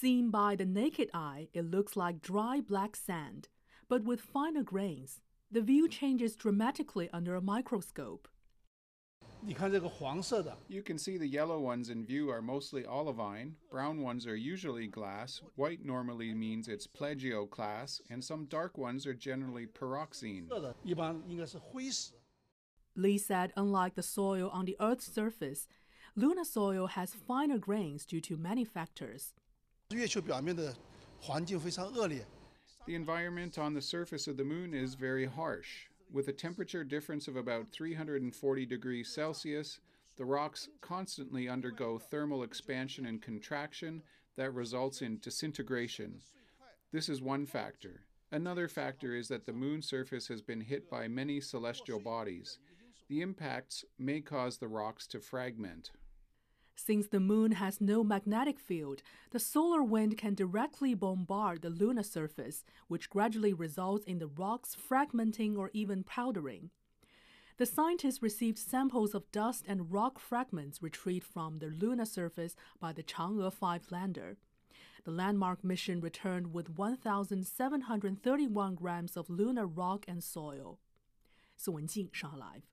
Seen by the naked eye, it looks like dry black sand, but with finer grains. The view changes dramatically under a microscope. You can see the yellow ones in view are mostly olivine, brown ones are usually glass, white normally means it's plagioclase, and some dark ones are generally pyroxene. Lee said unlike the soil on the Earth's surface, lunar soil has finer grains due to many factors. The environment on the surface of the moon is very harsh. With a temperature difference of about 340 degrees Celsius, the rocks constantly undergo thermal expansion and contraction that results in disintegration. This is one factor. Another factor is that the moon's surface has been hit by many celestial bodies. The impacts may cause the rocks to fragment. Since the moon has no magnetic field, the solar wind can directly bombard the lunar surface, which gradually results in the rocks fragmenting or even powdering. The scientists received samples of dust and rock fragments retrieved from the lunar surface by the Chang'e 5 lander. The landmark mission returned with 1,731 grams of lunar rock and soil. 宋文静上 live。